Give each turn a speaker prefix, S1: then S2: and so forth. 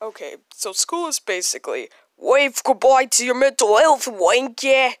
S1: Okay, so school is basically wave goodbye to your mental health, wanker.